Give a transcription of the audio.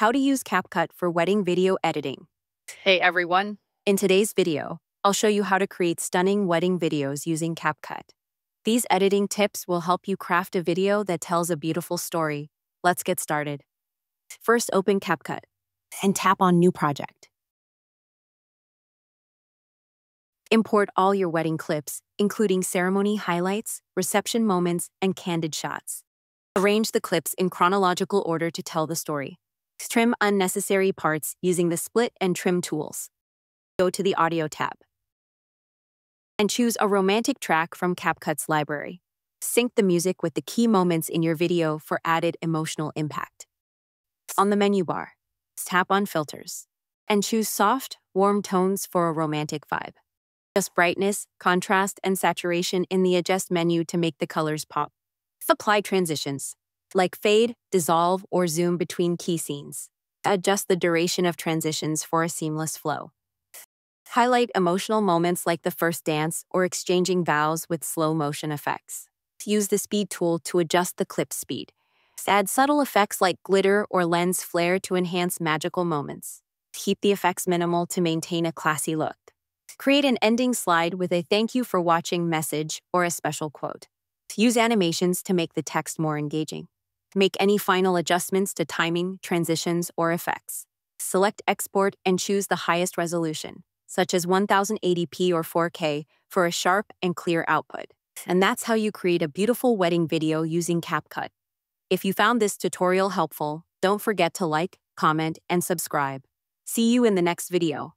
how to use CapCut for wedding video editing. Hey everyone. In today's video, I'll show you how to create stunning wedding videos using CapCut. These editing tips will help you craft a video that tells a beautiful story. Let's get started. First, open CapCut and tap on New Project. Import all your wedding clips, including ceremony highlights, reception moments, and candid shots. Arrange the clips in chronological order to tell the story. Trim unnecessary parts using the split and trim tools. Go to the Audio tab. And choose a romantic track from CapCut's library. Sync the music with the key moments in your video for added emotional impact. On the menu bar, tap on Filters and choose soft, warm tones for a romantic vibe. Adjust brightness, contrast, and saturation in the Adjust menu to make the colors pop. Apply transitions, like fade, dissolve, or zoom between key scenes. Adjust the duration of transitions for a seamless flow. Highlight emotional moments like the first dance or exchanging vows with slow motion effects. Use the speed tool to adjust the clip speed. Add subtle effects like glitter or lens flare to enhance magical moments. Keep the effects minimal to maintain a classy look. Create an ending slide with a thank you for watching message or a special quote. Use animations to make the text more engaging. Make any final adjustments to timing, transitions, or effects. Select Export and choose the highest resolution, such as 1080p or 4K, for a sharp and clear output. And that's how you create a beautiful wedding video using CapCut. If you found this tutorial helpful, don't forget to like, comment, and subscribe. See you in the next video.